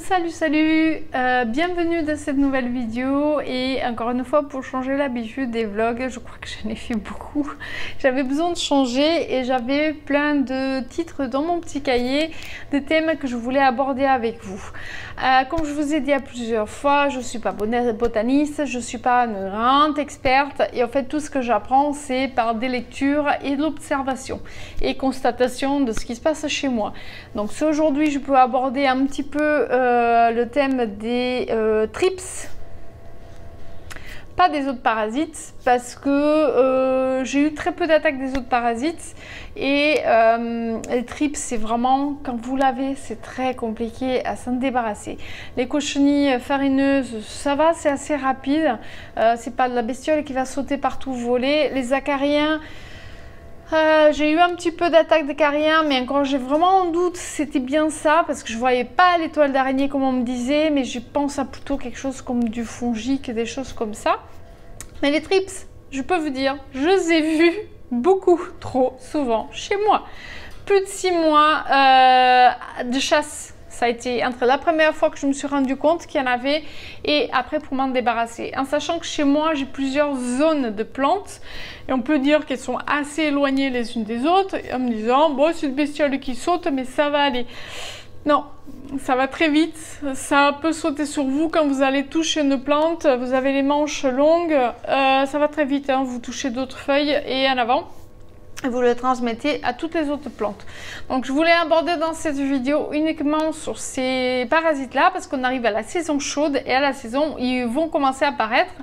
Salut salut euh, Bienvenue dans cette nouvelle vidéo et encore une fois pour changer l'habitude des vlogs, je crois que j'en ai fait beaucoup. J'avais besoin de changer et j'avais plein de titres dans mon petit cahier, de thèmes que je voulais aborder avec vous. Euh, comme je vous ai dit à plusieurs fois, je ne suis pas botaniste, je ne suis pas une grande experte et en fait tout ce que j'apprends c'est par des lectures et de l'observation et constatation de ce qui se passe chez moi. Donc si aujourd'hui je peux aborder un petit peu euh, le thème des euh, trips pas des autres parasites parce que euh, j'ai eu très peu d'attaques des autres parasites et euh, les trips c'est vraiment quand vous l'avez c'est très compliqué à s'en débarrasser. Les cochenilles farineuses ça va c'est assez rapide, euh, c'est pas de la bestiole qui va sauter partout voler. Les acariens euh, j'ai eu un petit peu d'attaque de carrière, mais encore j'ai vraiment en doute c'était bien ça, parce que je voyais pas l'étoile d'araignée comme on me disait, mais je pense à plutôt quelque chose comme du fongique, des choses comme ça. Mais les trips, je peux vous dire, je les ai vus beaucoup trop souvent chez moi. Plus de six mois euh, de chasse ça a été entre la première fois que je me suis rendu compte qu'il y en avait et après pour m'en débarrasser. En sachant que chez moi, j'ai plusieurs zones de plantes et on peut dire qu'elles sont assez éloignées les unes des autres en me disant, bon, c'est une bestiole qui saute, mais ça va aller. Non, ça va très vite. Ça peut sauter sur vous quand vous allez toucher une plante. Vous avez les manches longues. Euh, ça va très vite. Hein. Vous touchez d'autres feuilles et en avant vous le transmettez à toutes les autres plantes. Donc je voulais aborder dans cette vidéo uniquement sur ces parasites là parce qu'on arrive à la saison chaude et à la saison ils vont commencer à apparaître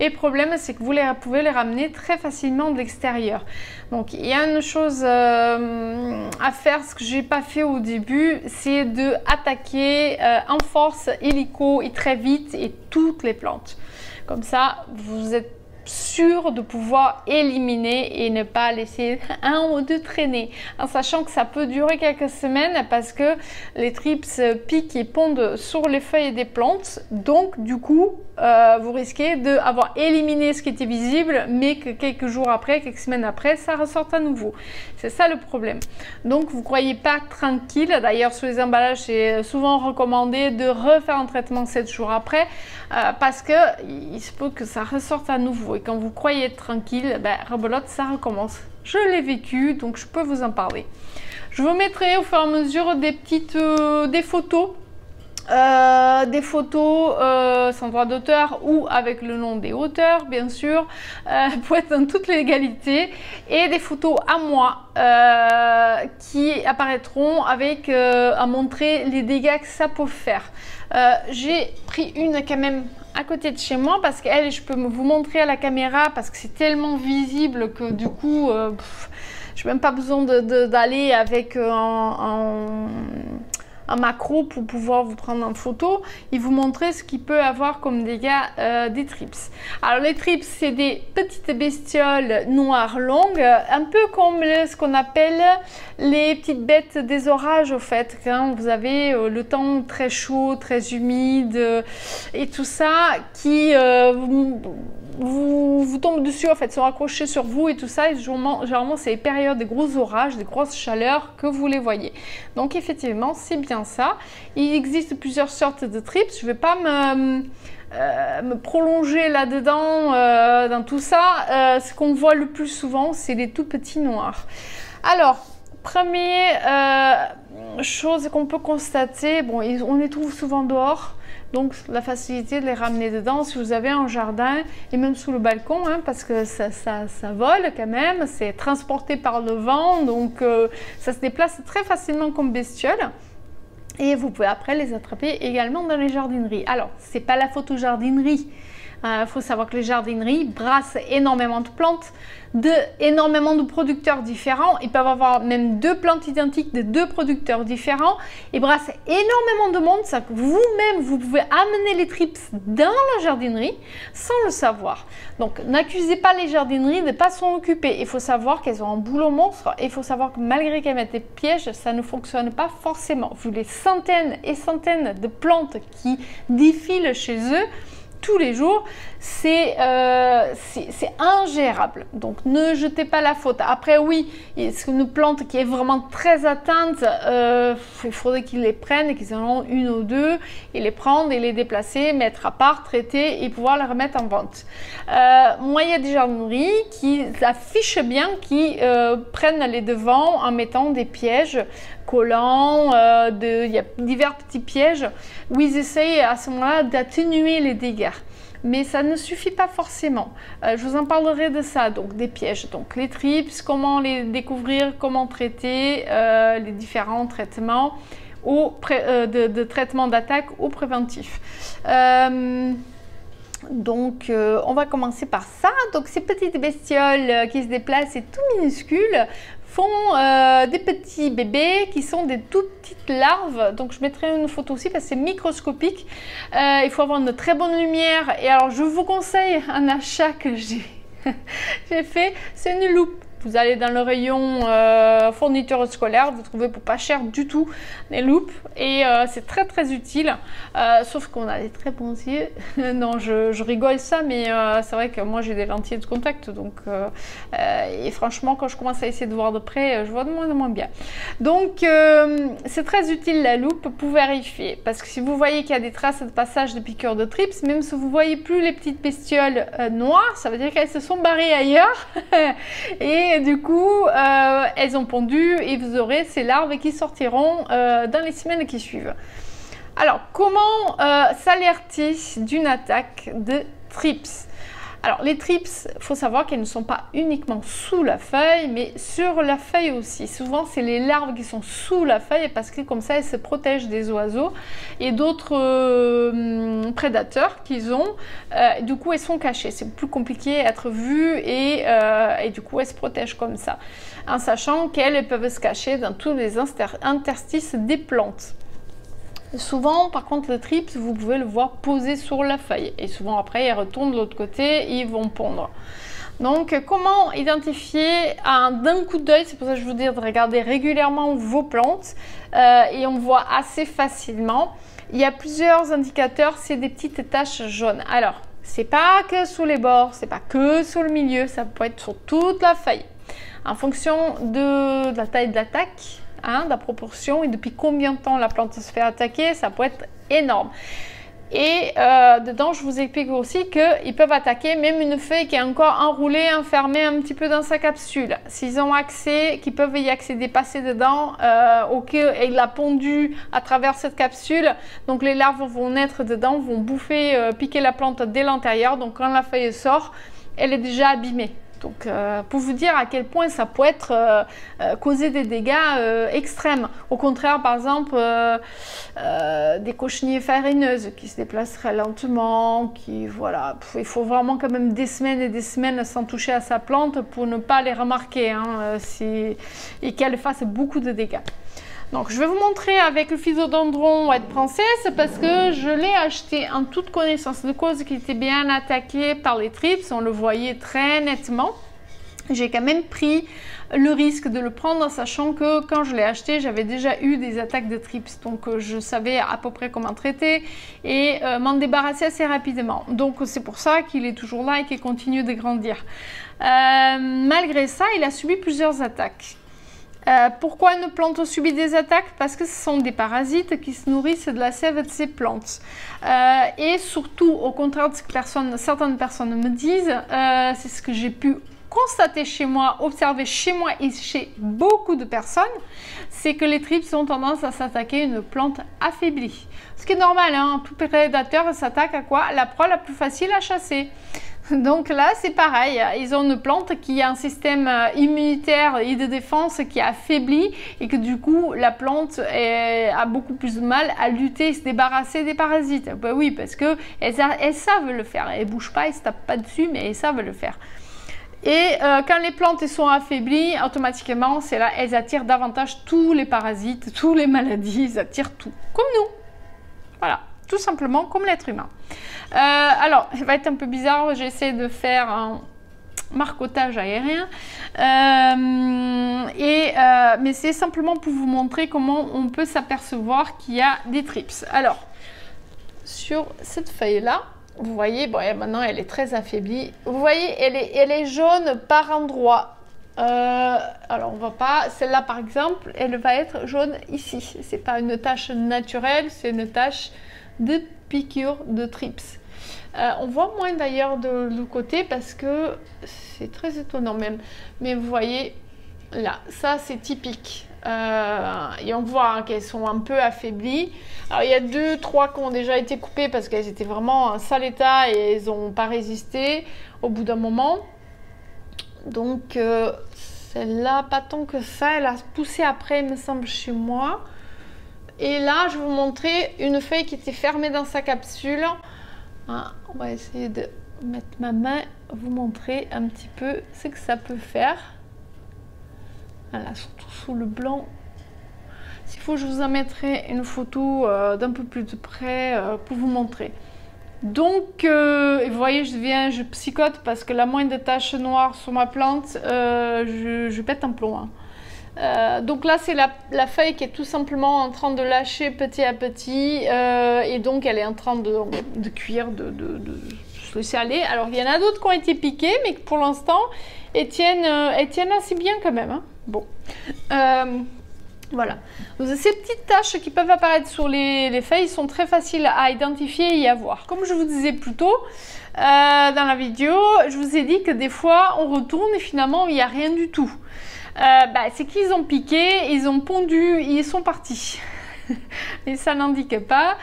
et le problème c'est que vous pouvez les ramener très facilement de l'extérieur. Donc il y a une chose euh, à faire, ce que j'ai pas fait au début, c'est de attaquer euh, en force illico et très vite et toutes les plantes. Comme ça vous êtes sûr de pouvoir éliminer et ne pas laisser un ou deux traîner. En sachant que ça peut durer quelques semaines parce que les trips piquent et pondent sur les feuilles des plantes. Donc du coup euh, vous risquez d'avoir éliminé ce qui était visible mais que quelques jours après, quelques semaines après ça ressorte à nouveau. C'est ça le problème. Donc vous croyez pas tranquille. D'ailleurs sur les emballages c'est souvent recommandé de refaire un traitement 7 jours après euh, parce que il se peut que ça ressorte à nouveau et quand vous croyez être tranquille, ben, rebelote, ça recommence. Je l'ai vécu, donc je peux vous en parler. Je vous mettrai au fur et à mesure des petites euh, des photos. Euh, des photos euh, sans droit d'auteur ou avec le nom des auteurs bien sûr pour être dans toute légalité et des photos à moi qui apparaîtront avec à montrer les dégâts que ça peut faire j'ai pris une quand même à côté de chez moi parce qu'elle, je peux vous montrer à la caméra parce que c'est tellement visible que du coup, euh, je n'ai même pas besoin d'aller avec euh, un, un macro pour pouvoir vous prendre en photo et vous montrer ce qu'il peut avoir comme dégâts euh, des trips. Alors les trips, c'est des petites bestioles noires longues, un peu comme ce qu'on appelle les petites bêtes des orages au fait, quand vous avez euh, le temps très chaud, très humide euh, et tout ça qui vous tombe dessus, en fait, sont accrochés sur vous et tout ça. Généralement, c'est les périodes des gros orages, des grosses chaleurs que vous les voyez. Donc, effectivement, c'est bien ça. Il existe plusieurs sortes de trips. Je ne vais pas me, euh, prolonger là-dedans, euh, dans tout ça. Euh, ce qu'on voit le plus souvent, c'est les tout petits noirs. Alors, première chose qu'on peut constater, bon, on les trouve souvent dehors. Donc la facilité de les ramener dedans si vous avez un jardin et même sous le balcon, hein, parce que ça, vole quand même, c'est transporté par le vent, donc euh, ça se déplace très facilement comme bestiole. Et vous pouvez après les attraper également dans les jardineries. Alors, c'est pas la photo jardinerie, il euh, faut savoir que les jardineries brassent énormément de plantes, de, énormément de producteurs différents. Ils peuvent avoir même deux plantes identiques de deux producteurs différents. Ils brassent énormément de monde. Que vous-même, vous pouvez amener les trips dans la jardinerie sans le savoir. Donc, n'accusez pas les jardineries de ne pas s'en occuper. Il faut savoir qu'elles ont un boulot monstre. Et il faut savoir que malgré qu'elles mettent des pièges, ça ne fonctionne pas forcément. Vu les centaines et centaines de plantes qui défilent chez eux, tous les jours, euh, c'est ingérable. Donc ne jetez pas la faute. Après oui, c'est une plante qui est vraiment très atteinte. Euh, il faudrait qu'ils les prennent, qu'ils en ont une ou deux, et les prendre et les déplacer, mettre à part, traiter et pouvoir les remettre en vente. Euh, moi, il y a des jardineries qui affichent bien, qui prennent les devants en mettant des pièges de, il y a divers petits pièges où ils essayent à ce moment-là d'atténuer les dégâts mais ça ne suffit pas forcément. Euh, je vous en parlerai de ça, donc des pièges, donc les trips, comment les découvrir, comment traiter euh, les différents traitements ou euh, de, de, d'attaque ou préventif. donc, on va commencer par ça. Donc, ces petites bestioles qui se déplacent et tout minuscules font euh, des petits bébés qui sont des toutes petites larves. Donc je mettrai une photo aussi parce que c'est microscopique. Euh, il faut avoir une très bonne lumière. Et alors je vous conseille un achat que j'ai fait, c'est une loupe. Vous allez dans le rayon euh, fourniture scolaire, vous trouvez pour pas cher du tout des loupes et euh, c'est très très utile. Euh, sauf qu'on a des très bons yeux. non, je, rigole ça, mais c'est vrai que moi j'ai des lentilles de contact donc et franchement quand je commence à essayer de voir de près, je vois de moins en moins bien. Donc c'est très utile la loupe pour vérifier parce que si vous voyez qu'il y a des traces de passage de piqûres de trips, même si vous voyez plus les petites bestioles noires, ça veut dire qu'elles se sont barrées ailleurs et et du coup, euh, elles ont pondu et vous aurez ces larves qui sortiront euh, dans les semaines qui suivent. Alors, comment euh, s'alerter d'une attaque de trips? Alors les trips, il faut savoir qu'elles ne sont pas uniquement sous la feuille, mais sur la feuille aussi. Souvent, c'est les larves qui sont sous la feuille parce que comme ça, elles se protègent des oiseaux et d'autres euh, prédateurs qu'ils ont. Euh, du coup, elles sont cachées. C'est plus compliqué à être et, euh, et, du coup, elles se protègent comme ça. En sachant qu'elles peuvent se cacher dans tous les interstices des plantes. Souvent, par contre, le trips, vous pouvez le voir poser sur la feuille. Et souvent, après, ils retournent de l'autre côté et ils vont pondre. Donc, comment identifier d'un coup d'œil C'est pour ça que je vous dis de regarder régulièrement vos plantes. Euh, et on voit assez facilement. Il y a plusieurs indicateurs, c'est des petites taches jaunes. Alors, c'est pas que sous les bords, c'est pas que sur le milieu, ça peut être sur toute la feuille. En fonction de la taille de l'attaque, Hein, de la proportion et depuis combien de temps la plante se fait attaquer, ça peut être énorme. Et euh, dedans, je vous explique aussi qu'ils peuvent attaquer même une feuille qui est encore enroulée, enfermée un petit peu dans sa capsule. S'ils ont accès, qu'ils peuvent y accéder, passer dedans, euh, ok, et il a pondu à travers cette capsule, donc les larves vont naître dedans, vont bouffer, euh, piquer la plante dès l'intérieur. Donc quand la feuille sort, elle est déjà abîmée. Donc, euh, pour vous dire à quel point ça peut être euh, euh, causer des dégâts extrêmes. Au contraire, par exemple, des cochenilles farineuses qui se déplaceraient lentement, qui voilà, il faut vraiment quand même des semaines et des semaines sans toucher à sa plante pour ne pas les remarquer hein, et qu'elle fasse beaucoup de dégâts. Donc je vais vous montrer avec le physodendron White Princess parce que je l'ai acheté en toute connaissance de cause qui était bien attaqué par les trips, on le voyait très nettement. J'ai quand même pris le risque de le prendre sachant que quand je l'ai acheté j'avais déjà eu des attaques de trips donc je savais à peu près comment traiter et euh, m'en débarrasser assez rapidement. Donc c'est pour ça qu'il est toujours là et qu'il continue de grandir. Euh, malgré ça il a subi plusieurs attaques euh, pourquoi une plante subit des attaques? Parce que ce sont des parasites qui se nourrissent de la sève de ces plantes. Euh, et surtout, au contraire de ce que certaines personnes me disent, euh, c'est ce que j'ai pu constater chez moi, observer chez moi et chez beaucoup de personnes, c'est que les trips ont tendance à s'attaquer à une plante affaiblie. Ce qui est normal, hein, tout prédateur s'attaque à quoi? La proie la plus facile à chasser. Donc là, c'est pareil. Ils ont une plante qui a un système euh, immunitaire et de défense qui est affaibli et que du coup, la plante a beaucoup plus de mal à lutter et se débarrasser des parasites. Ben oui, parce que elles, savent le faire. Elles bougent pas, elles se tapent pas dessus, mais elles savent le faire. Et euh, quand les plantes sont affaiblies, automatiquement, c'est là, elles attirent davantage tous les parasites, toutes les maladies, elles attirent tout. Comme nous. Voilà tout simplement comme l'être humain. Euh, alors, il va être un peu bizarre, j'essaie de faire un marcotage aérien, euh, et, euh, mais c'est simplement pour vous montrer comment on peut s'apercevoir qu'il y a des trips. Alors, sur cette feuille-là, Vous voyez, bon, maintenant elle est très affaiblie. Vous voyez, elle est, elle est jaune par endroit. Alors on va pas, celle-là par exemple, elle va être jaune ici. C'est pas une tache naturelle, c'est une tache de piqûre de trips. Euh, on voit moins d'ailleurs de l'autre côté parce que c'est très étonnant même. Mais vous voyez, là, ça c'est typique. Euh, et on voit hein, qu'elles sont un peu affaiblies. Alors il y a deux, trois qui ont déjà été coupées parce qu'elles étaient vraiment en sale état et elles n'ont pas résisté au bout d'un moment. Donc euh, celle-là, pas tant que ça, elle a poussé après, il me semble, chez moi. Et là, je vais vous montrer une feuille qui était fermée dans sa capsule. Ah, on va essayer de mettre ma main, vous montrer un petit peu ce que ça peut faire. Voilà, surtout sous le blanc. S'il faut, je vous en mettrai une photo euh, d'un peu plus de près euh, pour vous montrer. Donc, euh, vous voyez, je deviens, je psychote parce que la moindre tache noire sur ma plante, je, pète un plomb. Hein. Donc là, c'est la, feuille qui est tout simplement en train de lâcher petit à petit et donc elle est en train de, cuire, de, se laisser aller. Alors, il y en a d'autres qui ont été piquées, mais pour l'instant, elles tiennent, assez bien quand même. Hein. Bon. Euh, voilà. Ces petites taches qui peuvent apparaître sur les, feuilles sont très faciles à identifier et à voir. Comme je vous disais plus tôt euh, dans la vidéo, je vous ai dit que des fois on retourne et finalement il n'y a rien du tout. Euh, bah, c'est qu'ils ont piqué, ils ont pondu, ils sont partis. et ça n'indique pas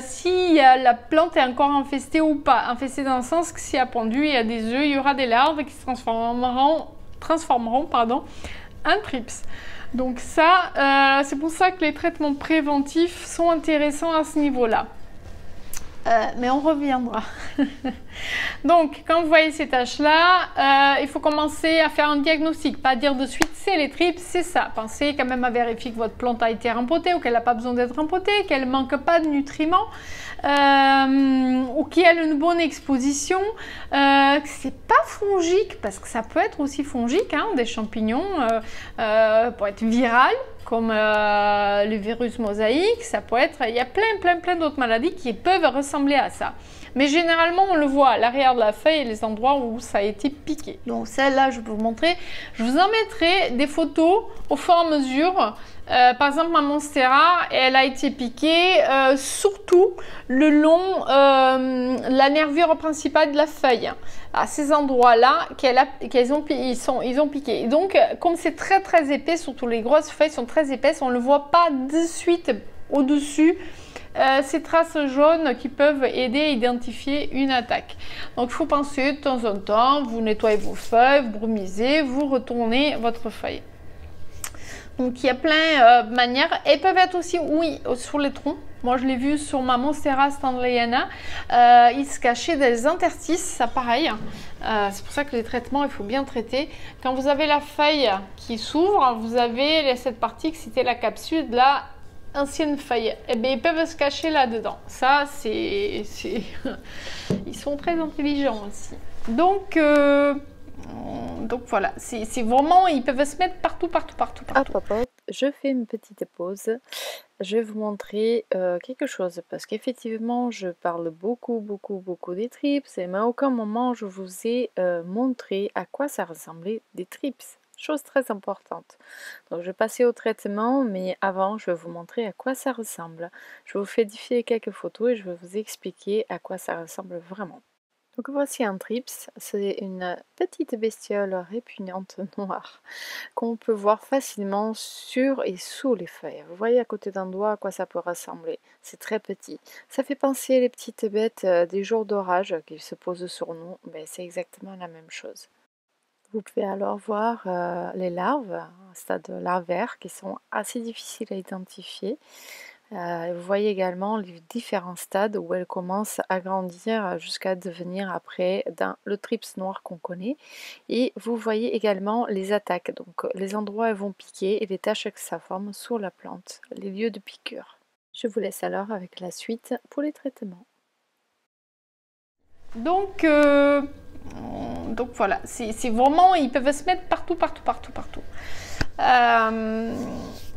si la plante est encore infestée ou pas. Infestée dans le sens que s'il y a pondu, il y a des œufs, il y aura des larves qui se transformeront transformeront pardon, un trips. Donc ça, euh, c'est pour ça que les traitements préventifs sont intéressants à ce niveau-là. Euh, mais on reviendra. Donc, quand vous voyez ces tâches-là, euh, il faut commencer à faire un diagnostic. Pas dire de suite, c'est les trips, c'est ça. Pensez quand même à vérifier que votre plante a été rempotée ou qu'elle n'a pas besoin d'être rempotée, qu'elle ne manque pas de nutriments. Euh, ou qui a une bonne exposition, euh, c'est pas fongique parce que ça peut être aussi fongique, hein, des champignons euh, euh, pour être viral comme le virus mosaïque, ça peut être, il y a plein plein plein d'autres maladies qui peuvent ressembler à ça. Mais généralement, on le voit à l'arrière de la feuille et les endroits où ça a été piqué. Donc celle-là, je peux vous montrer. Je vous en mettrai des photos au fur et à mesure. Euh, par exemple, ma Monstera, elle a été piquée euh, surtout le long euh, la nervure principale de la feuille. À ces endroits-là, qu'elles ont, ils, ont piqué. donc, comme c'est très très épais, surtout les grosses feuilles sont très épaisses, on ne le voit pas de suite au-dessus euh, ces traces jaunes qui peuvent aider à identifier une attaque. Donc il faut penser de temps en temps, vous nettoyez vos feuilles, vous brumisez, vous retournez votre feuille. Donc il y a plein euh, de manières. Elles peuvent être aussi, oui, sur les troncs. Moi, je l'ai vu sur ma Monstera Stanleyana. Euh, il se cachait des interstices, ça pareil. c'est pour ça que les traitements, il faut bien traiter. Quand vous avez la feuille qui s'ouvre, vous avez cette partie que c'était la capsule là ancienne feuille, eh bien, ils peuvent se cacher là-dedans. Ça, c'est... ils sont très intelligents aussi. Donc, euh, donc voilà, c'est vraiment... Ils peuvent se mettre partout, partout, partout, partout. je fais une petite pause. Je vais vous montrer euh, quelque chose parce qu'effectivement, je parle beaucoup, beaucoup, beaucoup des trips, mais à aucun moment je vous ai euh, montré à quoi ça ressemblait des trips. Chose très importante. Donc je vais passer au traitement, mais avant je vais vous montrer à quoi ça ressemble. Je vais vous faire diffuser quelques photos et je vais vous expliquer à quoi ça ressemble vraiment. Donc voici un trips, c'est une petite bestiole répugnante noire qu'on peut voir facilement sur et sous les feuilles. Vous voyez à côté d'un doigt à quoi ça peut ressembler. C'est très petit. Ça fait penser les petites bêtes euh, des jours d'orage qui se posent sur nous. Ben, c'est exactement la même chose. Vous pouvez alors voir euh, les larves, un stade larvaire, qui sont assez difficiles à identifier. Euh, vous voyez également les différents stades où elles commencent à grandir jusqu'à devenir après dans le trips noir qu'on connaît. Et vous voyez également les attaques, donc les endroits où elles vont piquer et les taches que ça forme sur la plante, les lieux de piqûre. Je vous laisse alors avec la suite pour les traitements. Donc, euh, donc voilà, c'est vraiment, ils peuvent se mettre partout, partout, partout, partout. Euh,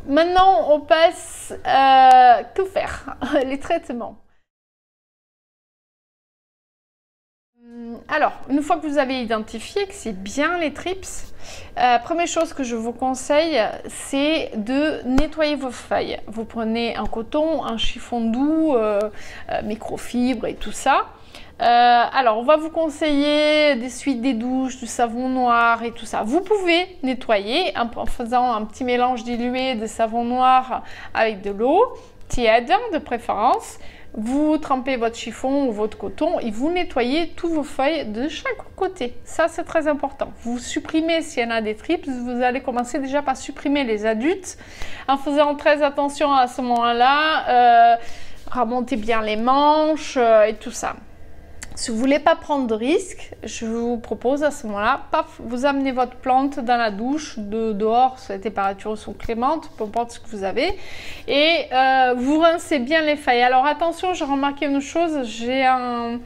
maintenant, on passe, euh, que faire Les traitements. Alors, une fois que vous avez identifié que c'est bien les trips, euh, première chose que je vous conseille, c'est de nettoyer vos feuilles. Vous prenez un coton, un chiffon doux, euh, euh, microfibre et tout ça. Alors, on va vous conseiller des suites des douches, du savon noir et tout ça. Vous pouvez nettoyer en faisant un petit mélange dilué de savon noir avec de l'eau tiède de préférence. Vous trempez votre chiffon ou votre coton et vous nettoyez tous vos feuilles de chaque côté. Ça, c'est très important. Vous supprimez s'il y en a des trips. Vous allez commencer déjà par supprimer les adultes en faisant très attention à ce moment-là. Euh, bien les manches euh, et tout ça. Si vous voulez pas prendre de risques, je vous propose à ce moment-là, paf, vous amenez votre plante dans la douche, de dehors, les températures sont clémentes, peu importe ce que vous avez, et euh, vous rincez bien les feuilles. Alors attention, j'ai remarqué une chose, j'ai un,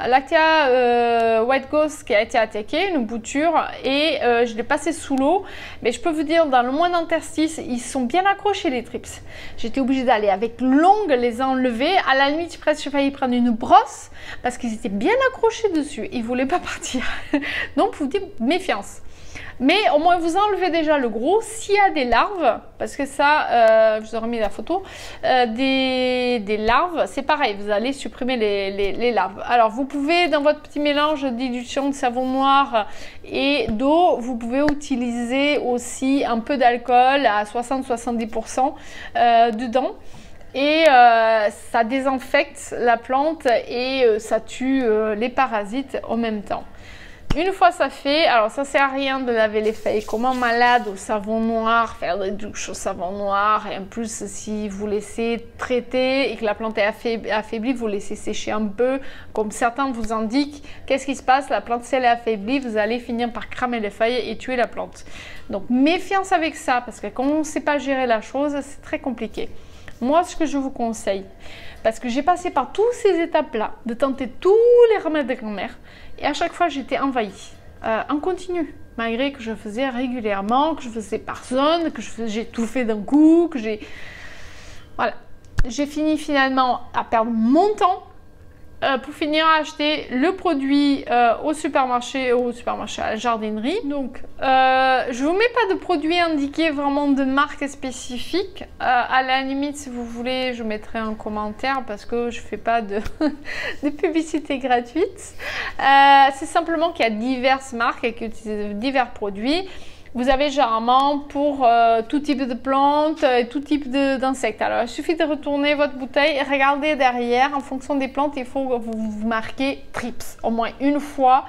Lactia euh, White Ghost qui a été attaqué, une bouture, et euh, je l'ai passé sous l'eau. Mais je peux vous dire, dans le moindre interstice, ils sont bien accrochés les trips. J'étais obligée d'aller avec longue les enlever. À la presque j'ai failli prendre une brosse parce qu'ils étaient bien accrochés dessus. Ils ne voulaient pas partir. Donc, vous dites méfiance. Mais au moins, vous enlevez déjà le gros. S'il y a des larves, parce que ça, euh, je vous ai remis la photo, euh, des, larves, c'est pareil, vous allez supprimer les, larves. Alors, vous pouvez, dans votre petit mélange dilution de savon noir et d'eau, vous pouvez utiliser aussi un peu d'alcool à 60-70% euh, dedans et ça désinfecte la plante et ça tue les parasites en même temps. Une fois ça fait, alors ça sert à rien de laver les feuilles comme un malade au savon noir, faire des douches au savon noir. Et en plus, si vous laissez traiter et que la plante est affaiblie, vous laissez sécher un peu, comme certains vous indiquent. Qu'est-ce qui se passe? La plante, si elle est affaiblie, vous allez finir par cramer les feuilles et tuer la plante. Donc méfiance avec ça, parce que quand on ne sait pas gérer la chose, c'est très compliqué. Moi, ce que je vous conseille, parce que j'ai passé par toutes ces étapes-là, de tenter tous les remèdes de grand-mère, et à chaque fois, j'étais envahie, euh, en continu, malgré que je faisais régulièrement, que je faisais par que j'ai tout fait d'un coup, que j'ai... Voilà. J'ai fini finalement à perdre mon temps euh, pour finir acheter le produit euh, au supermarché, au supermarché à la jardinerie. Donc, euh, je vous mets pas de produit indiqué vraiment de marque spécifique. à la limite, si vous voulez, je mettrai un commentaire parce que je fais pas de, de publicité gratuite. C'est simplement qu'il y a diverses marques et qui utilisent divers produits. Vous avez généralement pour euh, tout type de plantes et tout type d'insectes. Alors, il suffit de retourner votre bouteille et regarder derrière. En fonction des plantes, il faut vous, vous marquer TRIPS. Au moins une fois,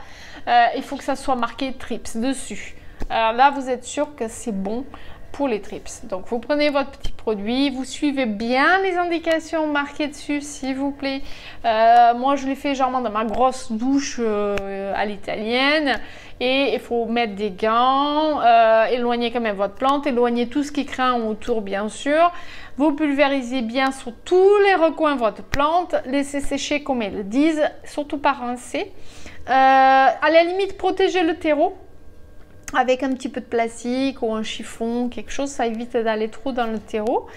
euh, il faut que ça soit marqué TRIPS dessus. Alors là, vous êtes sûr que c'est bon pour les trips. Donc vous prenez votre petit produit, vous suivez bien les indications marquées dessus s'il vous plaît. Euh, moi je l'ai fait généralement dans ma grosse douche à l'italienne et il faut mettre des gants, euh, éloigner quand même votre plante, éloigner tout ce qui craint autour bien sûr. Vous pulvérisez bien sur tous les recoins votre plante, laissez sécher comme le disent, surtout pas rincer. Euh, à la limite, protégez le terreau avec un petit peu de plastique ou un chiffon, quelque chose, ça évite d'aller trop dans le terreau.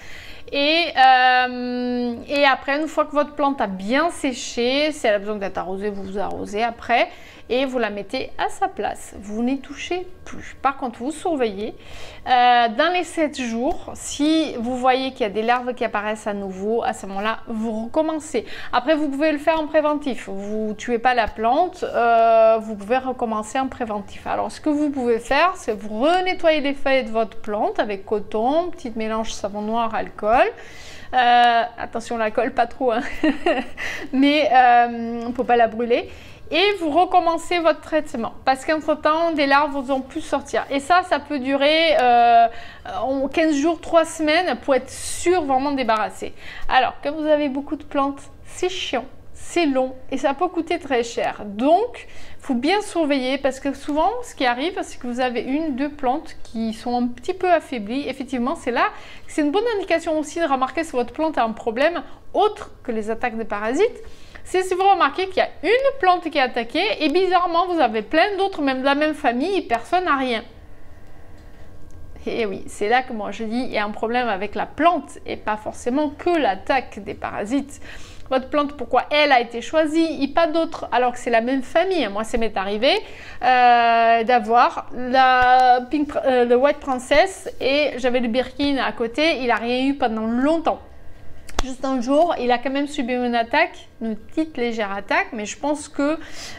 Et, euh, et, après, une fois que votre plante a bien séché, si elle a besoin d'être arrosée, vous vous arrosez après et vous la mettez à sa place. Vous n'y touchez plus. Par contre, vous surveillez. Euh, dans les 7 jours, si vous voyez qu'il y a des larves qui apparaissent à nouveau, à ce moment-là, vous recommencez. Après, vous pouvez le faire en préventif. Vous ne tuez pas la plante, euh, vous pouvez recommencer en préventif. Alors, ce que vous pouvez faire, c'est vous renettoyer les feuilles de votre plante avec coton, petit mélange savon noir, alcool. Euh, attention, l'alcool, pas trop, hein. mais il ne faut pas la brûler et vous recommencez votre traitement parce qu'entre-temps, des larves vont plus sortir. Et ça, ça peut durer euh, 15 jours, 3 semaines pour être sûr vraiment débarrassé. Alors, quand vous avez beaucoup de plantes, c'est chiant, c'est long et ça peut coûter très cher. Donc, bien surveiller parce que souvent, ce qui arrive, c'est que vous avez une, deux plantes qui sont un petit peu affaiblies. Effectivement, c'est là, c'est une bonne indication aussi de remarquer si votre plante a un problème autre que les attaques de parasites c'est si vous remarquez qu'il y a une plante qui est attaquée et bizarrement vous avez plein d'autres, même de la même famille, et personne n'a rien. Et oui, c'est là que moi je dis il y a un problème avec la plante et pas forcément que l'attaque des parasites. Votre plante, pourquoi elle a été choisie et pas d'autres, alors que c'est la même famille. Moi, ça m'est arrivé euh, d'avoir la euh, le White Princess et j'avais le Birkin à côté. Il a rien eu pendant longtemps. Juste un jour, il a quand même subi une attaque, une petite légère attaque, mais je pense que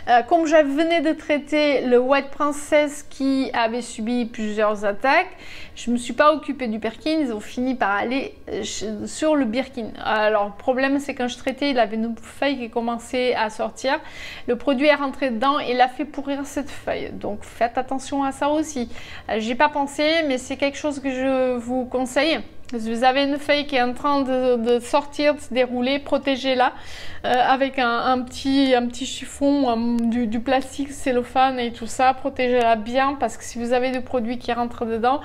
euh, comme je venais de traiter le White Princess qui avait subi plusieurs attaques, je ne me suis pas occupée du Birkin, ils ont fini par aller euh, sur le Birkin. Alors le problème c'est quand je traitais, il avait une feuille qui commençait à sortir, le produit est rentré dedans et il a fait pourrir cette feuille. Donc faites attention à ça aussi. Euh, J'ai pas pensé, mais c'est quelque chose que je vous conseille. Vous avez une feuille qui est en train de, sortir, de se dérouler, protégez-la euh, avec un, petit, chiffon, du, plastique, cellophane et tout ça. Protégez-la bien parce que si vous avez des produits qui rentrent dedans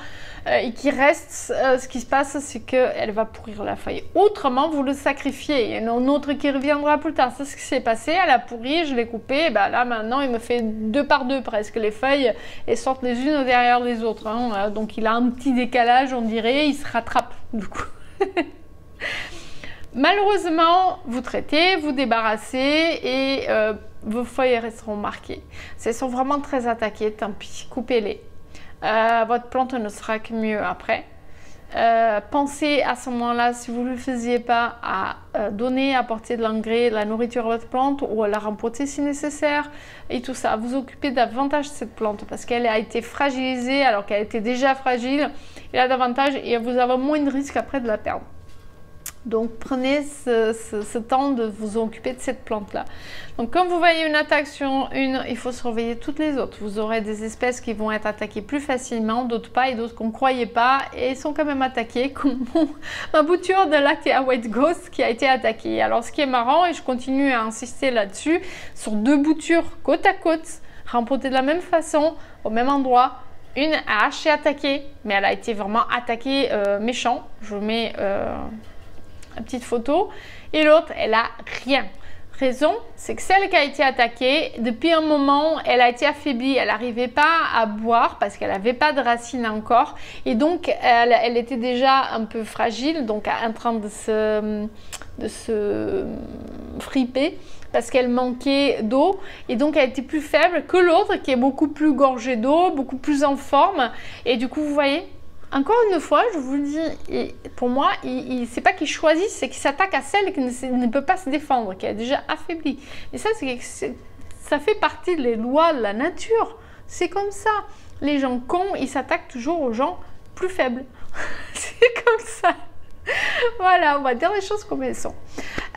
euh, et qui restent, euh, ce qui se passe, c'est qu'elle va pourrir la feuille. Autrement, vous le sacrifiez. Il y en a un autre qui reviendra plus tard. C'est ce qui s'est passé. Elle a pourri, je l'ai coupé. Ben là, maintenant, il me fait deux par deux presque. Les feuilles, elles sortent les unes derrière les autres. Hein. Donc, il a un petit décalage, on dirait. Il se rattrape Malheureusement, vous traitez, vous débarrassez et euh, vos feuilles resteront marquées. Si elles sont vraiment très attaquées, tant pis, coupez-les. Euh, votre plante ne sera que mieux après. Euh, pensez à ce moment-là, si vous ne le faisiez pas, à donner, apporter de l'engrais, la nourriture à votre plante ou à la rempoter si nécessaire et tout ça. Vous occupez davantage de cette plante parce qu'elle a été fragilisée alors qu'elle était déjà fragile. Il a davantage et vous avez moins de risque après de la perdre. Donc prenez ce, temps de vous occuper de cette plante-là. Donc comme vous voyez une attaque sur une, il faut surveiller toutes les autres. Vous aurez des espèces qui vont être attaquées plus facilement, d'autres pas et d'autres qu'on ne croyait pas et sont quand même attaquées comme ma bouture de Lactea White Ghost qui a été attaquée. Alors ce qui est marrant et je continue à insister là-dessus, sur deux boutures côte à côte, rempotées de la même façon, au même endroit, une a haché attaquée, mais elle a été vraiment attaquée euh, méchant. Je mets... Euh, petite photo. Et l'autre, elle a rien. Raison, c'est que celle qui a été attaquée, depuis un moment, elle a été affaiblie, elle n'arrivait pas à boire parce qu'elle n'avait pas de racines encore. Et donc, elle, elle, était déjà un peu fragile, donc en train de se, de se friper parce qu'elle manquait d'eau et donc elle était plus faible que l'autre qui est beaucoup plus gorgée d'eau, beaucoup plus en forme. Et du coup, vous voyez, encore une fois, je vous le dis, pour moi, il, c'est pas qu'il choisit, c'est qu'il s'attaque à celle qui ne, peut pas se défendre, qui est déjà affaiblie. Et ça, ça fait partie des lois de la nature. C'est comme ça. Les gens cons, ils s'attaquent toujours aux gens plus faibles. c'est comme ça. voilà, on va dire les choses comme elles sont.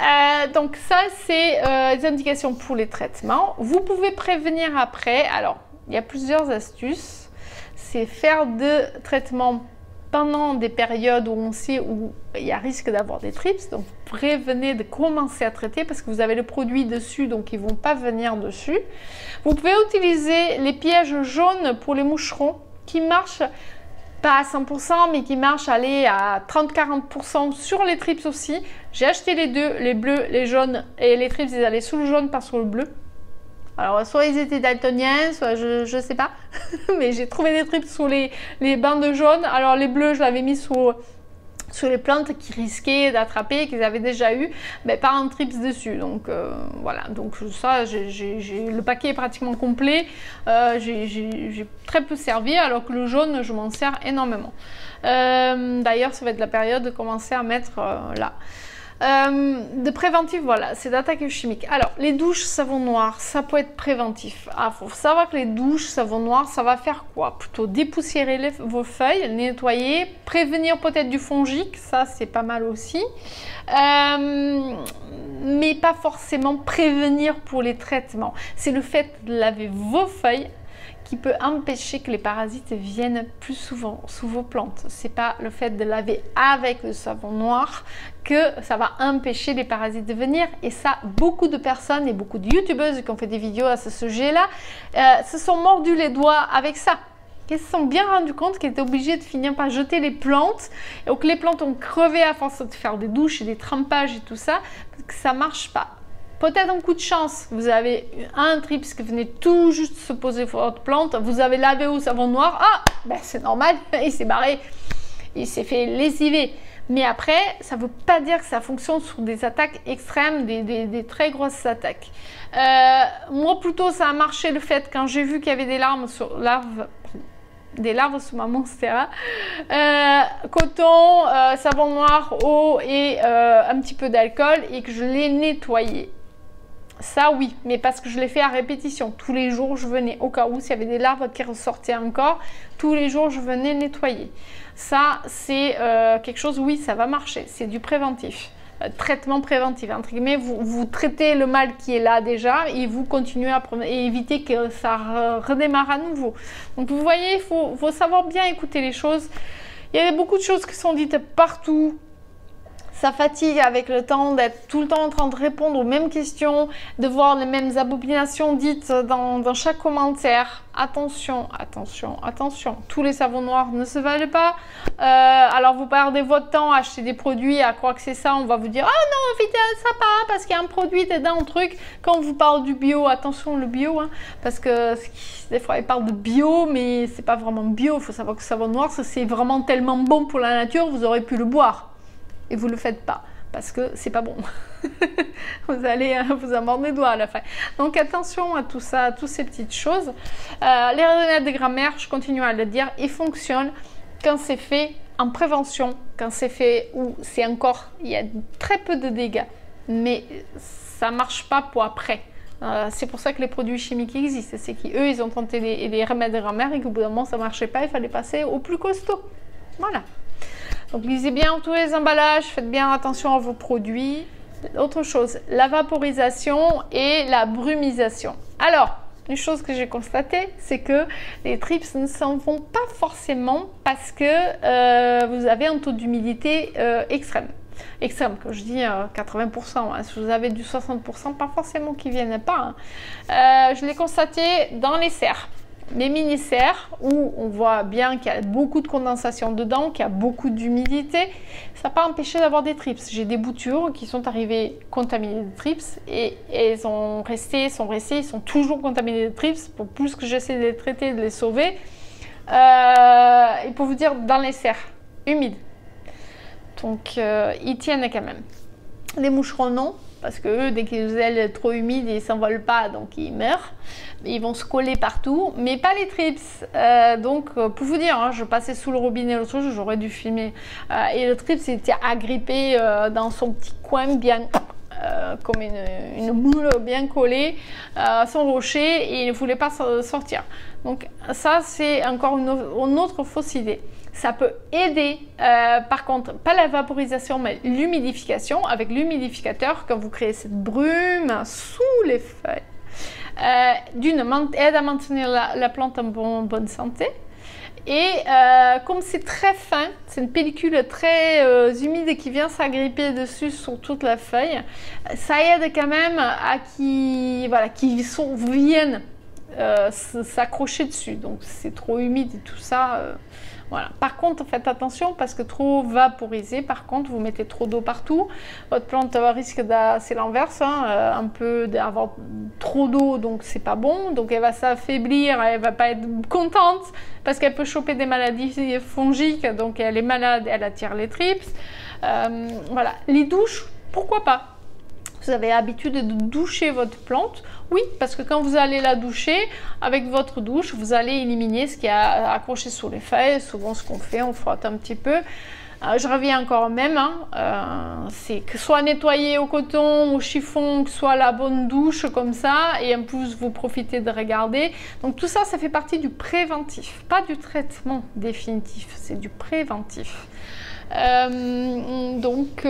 Euh, donc ça, c'est euh, des indications pour les traitements. Vous pouvez prévenir après. Alors, il y a plusieurs astuces c'est faire de traitements pendant des périodes où on sait où il y a risque d'avoir des trips. Donc prévenez de commencer à traiter parce que vous avez le produit dessus, donc ils ne vont pas venir dessus. Vous pouvez utiliser les pièges jaunes pour les moucherons qui marchent pas à 100% mais qui marchent aller à 30-40% sur les trips aussi. J'ai acheté les deux, les bleus, les jaunes et les trips ils allaient sous le jaune pas sur le bleu. Alors, soit ils étaient daltoniens, soit je ne sais pas. Mais j'ai trouvé des trips sous les, bandes jaunes. Alors, les bleus, je l'avais mis sous, sous les plantes qui risquaient d'attraper, qu'ils avaient déjà eu, mais pas un trips dessus. Donc, euh, voilà. Donc, ça, le paquet est pratiquement complet. Euh, j'ai très peu servi, alors que le jaune, je m'en sers énormément. Euh, d'ailleurs, ça va être la période de commencer à mettre là. Euh, de préventif, voilà, c'est d'attaque chimique. Alors, les douches savon noir, ça peut être préventif. Ah, faut savoir que les douches savon noir, ça va faire quoi? Plutôt dépoussiérer vos feuilles, nettoyer, prévenir peut-être du fongique, ça c'est pas mal aussi. Euh, mais pas forcément prévenir pour les traitements. C'est le fait de laver vos feuilles qui peut empêcher que les parasites viennent plus souvent sous vos plantes. C'est pas le fait de laver avec le savon noir que ça va empêcher les parasites de venir. Et ça, beaucoup de personnes et beaucoup de youtubeuses qui ont fait des vidéos à ce sujet-là euh, se sont mordus les doigts avec ça. Ils se sont bien rendus compte qu'ils étaient obligés de finir par jeter les plantes. Et que les plantes ont crevé à force de faire des douches et des trempages et tout ça, que ça marche pas. Peut-être un coup de chance, vous avez un trips qui venait tout juste se poser sur votre plante, vous avez lavé au savon noir, ah, ben c'est normal, il s'est barré, il s'est fait lessiver. Mais après, ça ne veut pas dire que ça fonctionne sur des attaques extrêmes, des, très grosses attaques. Euh, moi, plutôt, ça a marché le fait quand j'ai vu qu'il y avait des larmes sur larves, des larves ma monstera. Euh, coton, euh, savon noir, eau et un petit peu d'alcool et que je l'ai nettoyé. Ça oui, mais parce que je l'ai fait à répétition. Tous les jours, je venais, au cas où s'il y avait des larves qui ressortaient encore, tous les jours, je venais nettoyer. Ça, c'est euh, quelque chose, oui, ça va marcher. C'est du préventif. Euh, traitement préventif, entre guillemets, vous, vous, traitez le mal qui est là déjà et vous continuez à éviter que ça redémarre à nouveau. Donc vous voyez, il faut, faut savoir bien écouter les choses. Il y a beaucoup de choses qui sont dites partout ça fatigue avec le temps d'être tout le temps en train de répondre aux mêmes questions, de voir les mêmes abominations dites dans, chaque commentaire. Attention, attention, attention. Tous les savons noirs ne se valent pas. Euh, alors vous perdez votre temps à acheter des produits, à croire que c'est ça. On va vous dire ah non, vite ça pas parce qu'il y a un produit dedans, un truc. Quand on vous parle du bio, attention le bio, hein, parce que des fois ils parlent de bio, mais c'est pas vraiment bio. Il faut savoir que le savon noir, c'est vraiment tellement bon pour la nature, vous aurez pu le boire et vous le faites pas parce que c'est pas bon. vous allez euh, vous mordre les doigts à la fin. Donc attention à tout ça, à toutes ces petites choses. Euh, les raisonnables de grammaire, je continue à le dire, ils fonctionnent quand c'est fait en prévention, quand c'est fait où c'est encore, il y a très peu de dégâts, mais ça marche pas pour après. Euh, c'est pour ça que les produits chimiques existent. C'est qu'eux, ils ont tenté les, remèdes de grammaire et qu'au bout d'un moment, ça marchait pas, il fallait passer au plus costaud. Voilà. Donc lisez bien tous les emballages, faites bien attention à vos produits. Autre chose, la vaporisation et la brumisation. Alors, une chose que j'ai constatée, c'est que les trips ne s'en vont pas forcément parce que euh, vous avez un taux d'humidité euh, extrême. Extrême, quand je dis 80%, euh, hein. si vous avez du 60%, pas forcément qu'ils ne viennent pas. Hein. je l'ai constaté dans les serres mes mini-serres où on voit bien qu'il y a beaucoup de condensation dedans, qu'il y a beaucoup d'humidité, ça n'a pas empêché d'avoir des trips. J'ai des boutures qui sont arrivées contaminées de trips et, elles ont resté, sont restées, sont toujours contaminés de trips. Pour plus que j'essaie de les traiter, de les sauver. Euh, et pour vous dire, dans les serres humides. Donc, euh, ils tiennent quand même. Les moucherons, non parce que eux, dès qu'ils aient trop humides, ils s'envolent pas, donc ils meurent. Ils vont se coller partout, mais pas les trips. Euh, donc, euh, pour vous dire, hein, je passais sous le robinet l'autre jour, j'aurais dû filmer. Euh, et le trips était agrippé dans son petit coin bien comme une, une, moule bien collée à son rocher et il ne voulait pas sortir. Donc ça, c'est encore une autre fausse idée. Ça peut aider, euh, par contre, pas la vaporisation, mais l'humidification. Avec l'humidificateur, quand vous créez cette brume sous les feuilles, euh, d'une aide à maintenir la, plante en, bonne santé. Et euh, comme c'est très fin, c'est une pellicule très humide qui vient s'agripper dessus sur toute la feuille, ça aide quand même à qui, voilà, qui viennent s'accrocher dessus. Donc c'est trop humide et tout ça Par contre, faites attention parce que trop vaporisé, par contre, vous mettez trop d'eau partout. Votre plante risque l'inverse, hein, euh, un peu d'avoir trop d'eau, donc c'est pas bon. Donc elle va s'affaiblir, elle va pas être contente parce qu'elle peut choper des maladies fongiques, donc elle est malade, elle attire les trips. Euh, voilà. Les douches, pourquoi pas? Vous avez l'habitude de doucher votre plante, oui, parce que quand vous allez la doucher, avec votre douche, vous allez éliminer ce qui a accroché sur les feuilles. Souvent, ce qu'on fait, on frotte un petit peu. Euh, je reviens encore même, hein. euh, c'est que soit nettoyer au coton, au chiffon, que soit la bonne douche comme ça, et en plus vous profitez de regarder. Donc tout ça, ça fait partie du préventif, pas du traitement définitif, c'est du préventif. Euh, donc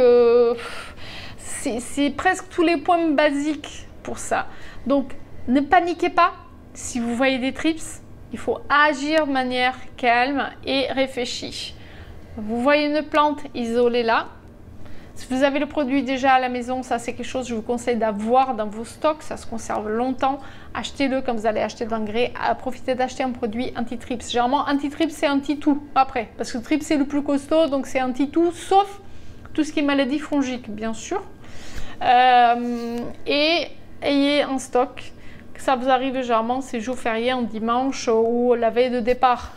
c'est presque tous les points basiques pour ça. Donc, ne paniquez pas si vous voyez des trips. Il faut agir de manière calme et réfléchie. Vous voyez une plante, isolez-la. Si vous avez le produit déjà à la maison, ça c'est quelque chose que je vous conseille d'avoir dans vos stocks. Ça se conserve longtemps. Achetez-le quand vous allez acheter d'engrais. Profitez d'acheter un produit anti-trips. Généralement, anti-trips, c'est anti-tout après. Parce que trips, c'est le plus costaud, donc c'est anti-tout, sauf tout ce qui est maladie fongique, bien sûr. Euh, et ayez en stock. Que ça vous arrive généralement ces jours fériés en dimanche ou la veille de départ.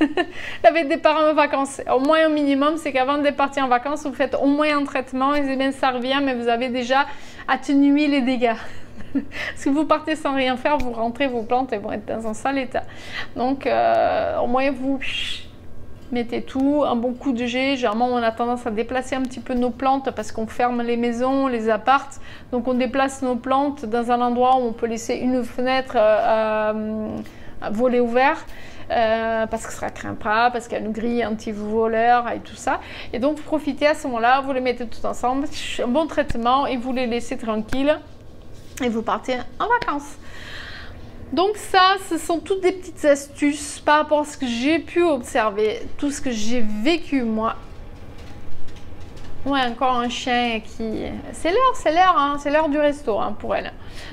la départ en vacances. Au moins, au minimum, c'est qu'avant de partir en vacances, vous faites au moins un traitement et bien ça revient, mais vous avez déjà atténué les dégâts. si vous partez sans rien faire, vous rentrez, vos plantes elles vont être dans un sale état. Donc, euh, au moins, vous mettez tout, un bon coup de jet. Généralement, on a tendance à déplacer un petit peu nos plantes parce qu'on ferme les maisons, les appartes. Donc, on déplace nos plantes dans un endroit où on peut laisser une fenêtre euh, à volet ouvert. Euh, parce que ça craint pas, parce qu'il y a une grille anti-voleur et tout ça. Et donc, profitez à ce moment-là, vous les mettez tout ensemble, un bon traitement et vous les laissez tranquilles et vous partez en vacances. Donc ça, ce sont toutes des petites astuces par rapport à ce que j'ai pu observer, tout ce que j'ai vécu moi. Ouais, encore un chien qui... C'est l'heure, c'est l'heure, hein, c'est l'heure du resto hein, pour elle.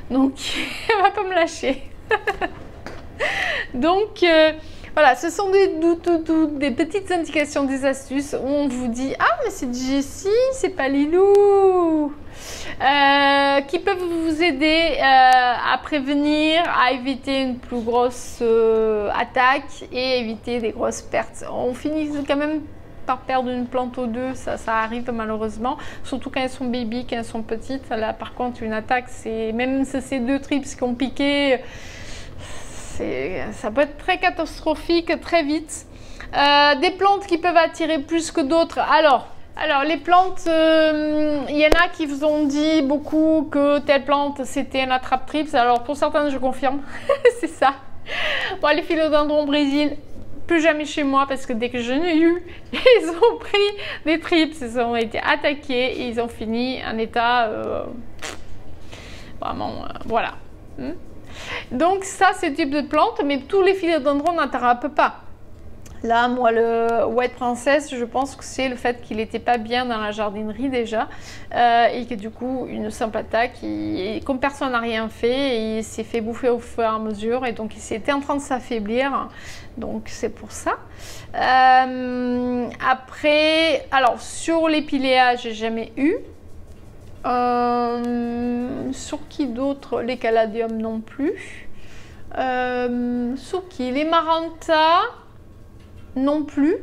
Donc, elle va pas me lâcher. Donc, euh, voilà, ce sont des, des petites indications, des astuces où on vous dit « Ah, mais c'est Jessie, c'est pas Lilou !» Euh, qui peuvent vous aider euh, à prévenir, à éviter une plus grosse euh, attaque et éviter des grosses pertes? On finit quand même par perdre une plante ou deux, ça, arrive malheureusement, surtout quand elles sont baby, quand elles sont petites. Là, par contre, une attaque, c'est même si c'est deux trips qui ont piqué, ça peut être très catastrophique très vite. des plantes qui peuvent attirer plus que d'autres. Alors, alors, les plantes, il euh, y en a qui vous ont dit beaucoup que telle plante, c'était un attrape-trips. Alors, pour certains, je confirme, c'est ça. Bon, les philodendrons Brésil, plus jamais chez moi parce que dès que je n'ai eu, ils ont pris des trips, ils ont été attaqués et ils ont fini en état euh, vraiment, euh, voilà. Hmm. Donc ça, c'est type de plante, mais tous les philodendrons n'attrapent pas. Là, moi, le White Princess, je pense que c'est le fait qu'il n'était pas bien dans la jardinerie déjà euh, et que du coup, une simple attaque, comme personne n'a rien fait, il s'est fait bouffer au fur et à mesure et donc il s'était en train de s'affaiblir. Donc c'est pour ça. Euh, après, alors sur les piléas, j'ai jamais eu. Euh, sur qui d'autre? Les caladiums non plus. sur qui? Les maranta non plus.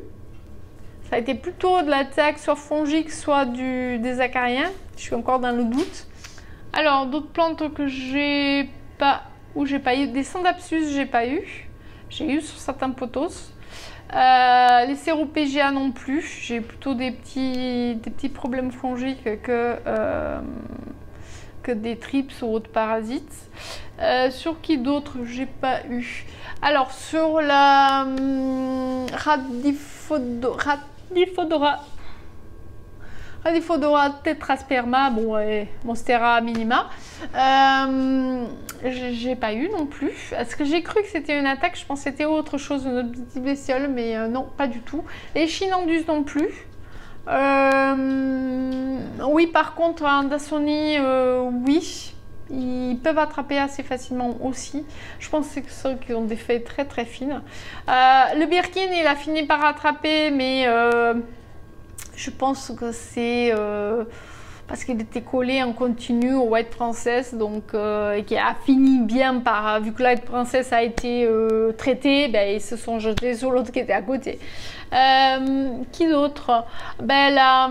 Ça a été plutôt de l'attaque soit fongique, soit du, des acariens. Je suis encore dans le doute. Alors, d'autres plantes que j'ai pas, ou j'ai pas eu, des sandapsus, j'ai pas eu. J'ai eu sur certains potos. Euh, les séropégia non plus. J'ai plutôt des petits, problèmes fongiques que, euh, que des trips ou autres parasites. Euh, sur qui d'autres j'ai pas eu? Alors sur la hum, Radifodora, Radifodora, tetrasperma, bon, et Monstera minima, euh, j'ai pas eu non plus. Est-ce que j'ai cru que c'était une attaque? Je pense que c'était autre chose, une petite bestiole, mais euh, non, pas du tout. Les Chinandus non plus. oui, par contre, un oui. Ils peuvent attraper assez facilement aussi. Je pense que c'est ceux qui ont des feuilles très très fines. Euh, le Birkin, il a fini par attraper, mais euh, je pense que c'est euh, parce qu'il était collé en continu au White Princess, donc et qui a fini bien par, vu que White Princess a été traité, ben, ils se sont jetés sur l'autre qui était à côté. qui d'autre? Ben, La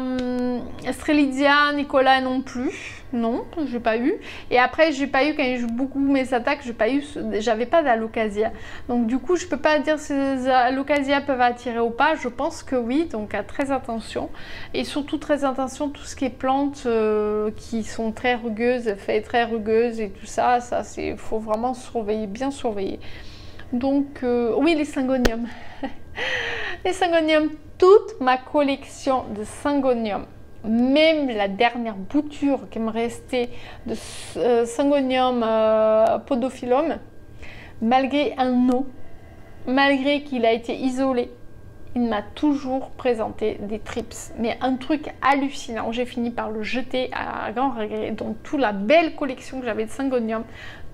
Strelidia, Nicolas non plus. Non, j'ai pas eu. Et après, j'ai pas eu, quand je joue beaucoup mes attaques, j'ai pas eu, j'avais pas d'alocasia. Donc du coup, je peux pas dire si les peuvent attirer ou pas. Je pense que oui, donc à très attention. Et surtout très attention, tout ce qui est plantes euh, qui sont très rugueuses, feuilles très rugueuses et tout ça, ça c'est, faut vraiment surveiller, bien surveiller. Donc euh, oui, les syngoniums. les syngoniums, toute ma collection de syngoniums même la dernière bouture qui me restait de euh, Syngonium euh, podophyllum, malgré un eau, malgré qu'il a été isolé, il m'a toujours présenté des trips. Mais un truc hallucinant. J'ai fini par le jeter à grand regret. Donc toute la belle collection que j'avais de Syngonium,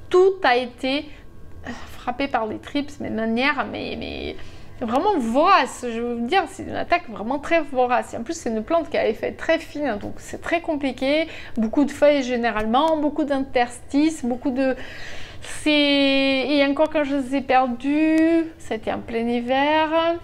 tout a été euh, frappé par des trips, mais de manière mais vraiment vorace. Je veux vous dire, c'est une attaque vraiment très vorace. En plus, c'est une plante qui a effet très fine, donc c'est très compliqué. Beaucoup de feuilles généralement, beaucoup d'interstices, beaucoup de... Et encore quand je les ai perdus, c'était en plein hiver.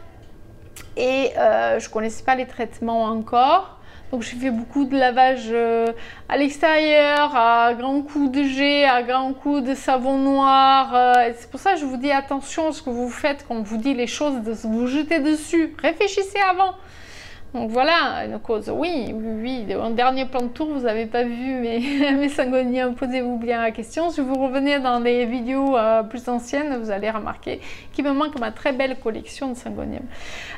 et euh, je connaissais pas les traitements encore. Donc j'ai fait beaucoup de lavage euh, à l'extérieur, à grands coups de jet, à grands coups de savon noir. Euh, c'est pour ça que je vous dis attention à ce que vous faites quand on vous dit les choses, de vous jeter dessus. Réfléchissez avant. Donc voilà, une cause. Oui, oui, oui. En dernier plan de tour, vous n'avez pas vu mes, mes syngoniens. Posez-vous bien la question. Si vous revenez dans les vidéos euh, plus anciennes, vous allez remarquer qu'il me manque ma très belle collection de syngoniums.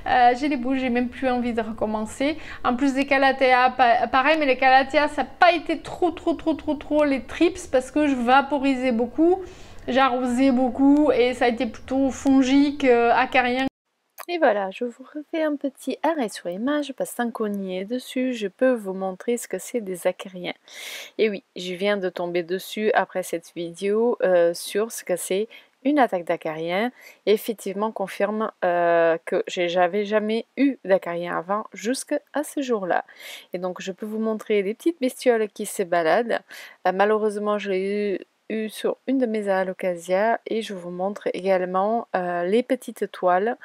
Euh, j'ai les boules, j'ai même plus envie de recommencer. En plus des calathea, pareil, mais les calathea, ça n'a pas été trop, trop, trop, trop, trop les trips parce que je vaporisais beaucoup j'arrosais beaucoup et ça a été plutôt fongique, euh, acarien et voilà, je vous refais un petit arrêt sur image parce qu'on y est dessus, je peux vous montrer ce que c'est des acariens. Et oui, je viens de tomber dessus après cette vidéo euh, sur ce que c'est une attaque d'acariens. Effectivement, confirme euh, que j'avais jamais eu d'acariens avant jusqu'à ce jour-là. Et donc, je peux vous montrer des petites bestioles qui se baladent. Euh, malheureusement, je l'ai eu sur une de mes alocasia et je vous montre également les petites toiles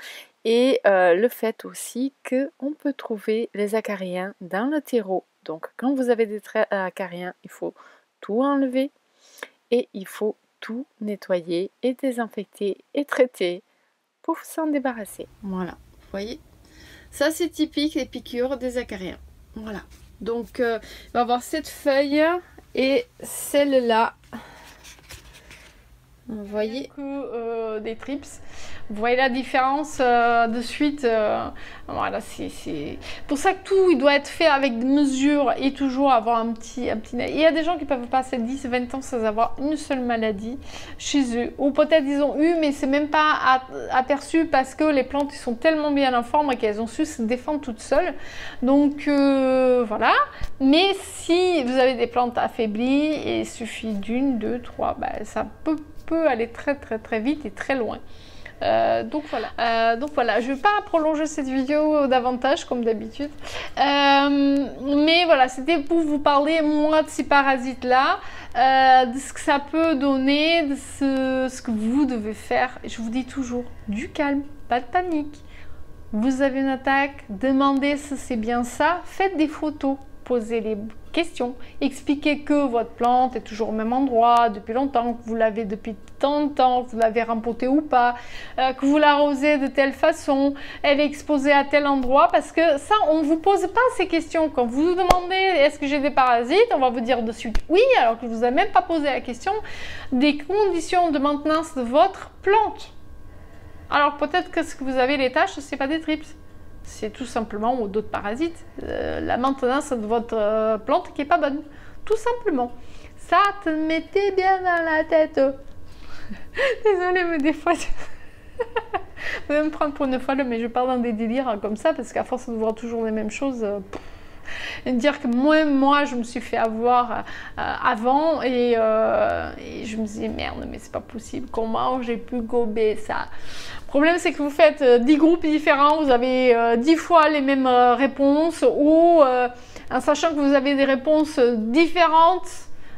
et euh, le fait aussi qu'on peut trouver les acariens dans le terreau. Donc quand vous avez des traits acariens, il faut tout enlever et il faut tout nettoyer et désinfecter et traiter pour s'en débarrasser. Voilà, vous voyez? Ça c'est typique des piqûres des acariens. Voilà. Donc euh, on va avoir cette feuille et celle-là. Vous voyez? Euh, des trips. Vous voyez la différence euh, de suite. Euh, voilà, c'est pour ça que tout il doit être fait avec des mesures et toujours avoir un petit, un petit. Il y a des gens qui peuvent passer 10, 20 ans sans avoir une seule maladie chez eux, ou peut-être ils ont eu, mais c'est même pas aperçu parce que les plantes sont tellement bien en forme qu'elles ont su se défendre toutes seules. Donc euh, voilà. Mais si vous avez des plantes affaiblies, il suffit d'une, deux, trois, ben, ça peut aller très très très vite et très loin. Euh, donc voilà. Euh, donc voilà, je vais pas prolonger cette vidéo davantage comme d'habitude. Euh, mais voilà, c'était pour vous parler moi de ces parasites là, de ce que ça peut donner, de ce que vous devez faire. Je vous dis toujours du calme, pas de panique. Vous avez une attaque, demandez si c'est bien ça, faites des photos, posez les questions. Expliquez que votre plante est toujours au même endroit depuis longtemps, que vous l'avez depuis tant de temps, que vous l'avez rempotée ou pas, euh, que vous l'arrosez de telle façon, elle est exposée à tel endroit, parce que ça, on ne vous pose pas ces questions. Quand vous nous demandez est-ce que j'ai des parasites, on va vous dire de suite oui, alors que je vous ai même pas posé la question des conditions de maintenance de votre plante. Alors peut-être que ce que vous avez les tâches, ce n'est pas des trips c'est tout simplement, ou d'autres parasites, euh, la maintenance de votre euh, plante qui n'est pas bonne. Tout simplement. Ça te mettait bien dans la tête. Désolée, mais des fois... vous allez me prendre pour une folle, mais je parle dans des délires comme ça, parce qu'à force de voir toujours les mêmes choses... Euh, dire que moi, moi, je me suis fait avoir avant et, et, je me disais merde, mais c'est pas possible. Comment j'ai pu gober ça? Le problème, c'est que vous faites 10 euh, groupes différents, vous avez 10 euh, fois les mêmes euh, réponses ou en sachant que vous avez des réponses différentes,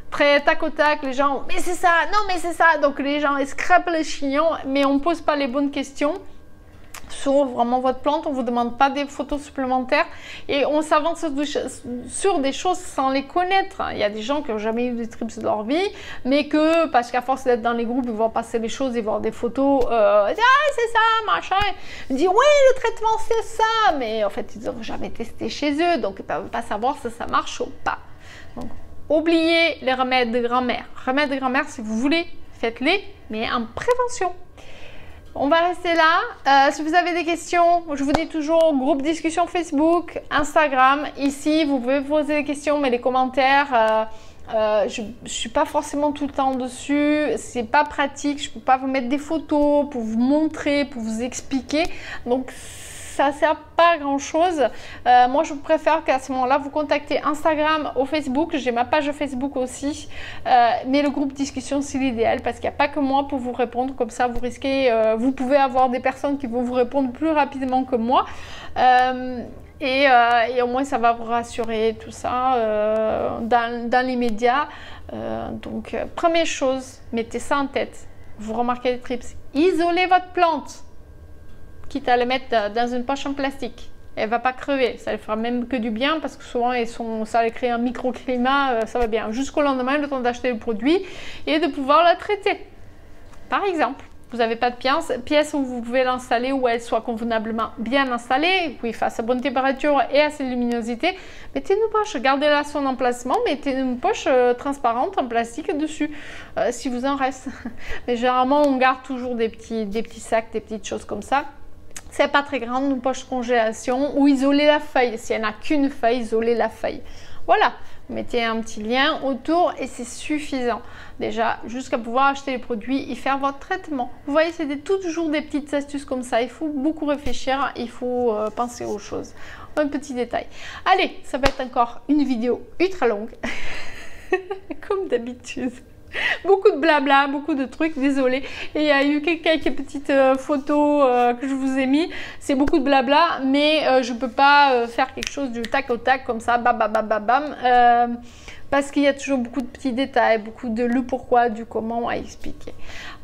très tac au tac, les gens, mais c'est ça, non, mais c'est ça. Donc les gens, ils scrapent les chignons, mais on ne pose pas les bonnes questions sur vraiment votre plante, on ne vous demande pas des photos supplémentaires et on s'avance sur des choses sans les connaître. Il y a des gens qui n'ont jamais eu de trips de leur vie, mais que parce qu'à force d'être dans les groupes, ils vont passer les choses, ils vont voir des photos, euh, ah c'est ça, machin, ils disent oui le traitement c'est ça, mais en fait ils n'ont jamais testé chez eux, donc ils ne peuvent pas savoir si ça marche ou pas. Donc oubliez les remèdes de grand-mère. Remèdes de grand-mère si vous voulez, faites-les, mais en prévention. On va rester là. Euh, si vous avez des questions, je vous dis toujours groupe discussion Facebook, Instagram. Ici, vous pouvez poser des questions, mais les commentaires, euh, euh, je ne suis pas forcément tout le temps dessus. C'est pas pratique. Je ne peux pas vous mettre des photos pour vous montrer, pour vous expliquer. Donc ça sert pas à grand chose. Euh, moi, je préfère qu'à ce moment-là, vous contactez Instagram ou Facebook. J'ai ma page Facebook aussi. Euh, mais le groupe discussion, c'est l'idéal parce qu'il n'y a pas que moi pour vous répondre. Comme ça, vous risquez, euh, vous pouvez avoir des personnes qui vont vous répondre plus rapidement que moi. Et, au moins, ça va vous rassurer tout ça dans, dans l'immédiat. donc, première chose, mettez ça en tête. Vous remarquez les trips. Isolez votre plante quitte à les mettre dans une poche en plastique. Elle va pas crever, ça ne fera même que du bien parce que souvent elles sont, ça va créer un microclimat, euh, ça va bien. Jusqu'au lendemain, le temps d'acheter le produit et de pouvoir la traiter. Par exemple, vous n'avez pas de pièce, où vous pouvez l'installer où elle soit convenablement bien installée, où il fasse à bonne température et assez de luminosité, mettez une poche, gardez-la son emplacement, mettez une poche euh, transparente en plastique dessus, euh, si vous en reste. Mais généralement, on garde toujours des petits, des petits sacs, des petites choses comme ça. C'est pas très grande, une poche congélation ou isoler la feuille. S'il n'y en a qu'une feuille, isoler la feuille. Voilà, vous mettez un petit lien autour et c'est suffisant. Déjà, jusqu'à pouvoir acheter les produits et faire votre traitement. Vous voyez, c'est toujours des petites astuces comme ça. Il faut beaucoup réfléchir, il faut euh, penser aux choses. Un petit détail. Allez, ça va être encore une vidéo ultra longue. comme d'habitude. beaucoup de blabla, beaucoup de trucs, désolé. Et il y a eu quelques petites euh, photos euh, que je vous ai mis. C'est beaucoup de blabla, mais euh, je ne peux pas faire quelque chose du tac au tac comme ça, bam bam bam bam bam. parce qu'il y a toujours beaucoup de petits détails, beaucoup de le pourquoi, du comment à expliquer.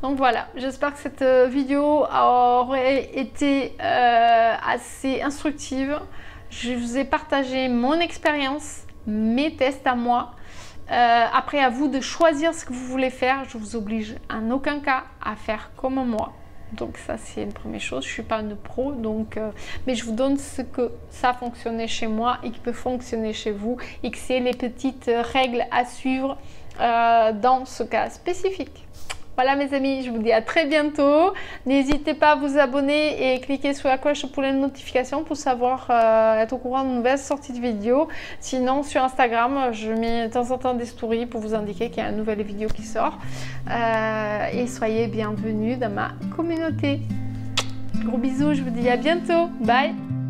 Donc voilà, j'espère que cette vidéo aurait été assez instructive. Je vous ai partagé mon expérience, mes tests à moi. Euh, après, à vous de choisir ce que vous voulez faire. Je vous oblige en aucun cas à faire comme moi. Donc ça, c'est une première chose. Je ne suis pas une pro, donc, euh, mais je vous donne ce que ça fonctionnait chez moi et qui peut fonctionner chez vous et que c'est les petites règles à suivre euh, dans ce cas spécifique. Voilà mes amis, je vous dis à très bientôt. N'hésitez pas à vous abonner et cliquer sur la cloche pour les notifications pour savoir euh, être au courant de nouvelles sorties de vidéos. Sinon sur Instagram, je mets de temps en temps des stories pour vous indiquer qu'il y a une nouvelle vidéo qui sort. Euh, et soyez bienvenus dans ma communauté. Gros bisous, je vous dis à bientôt. Bye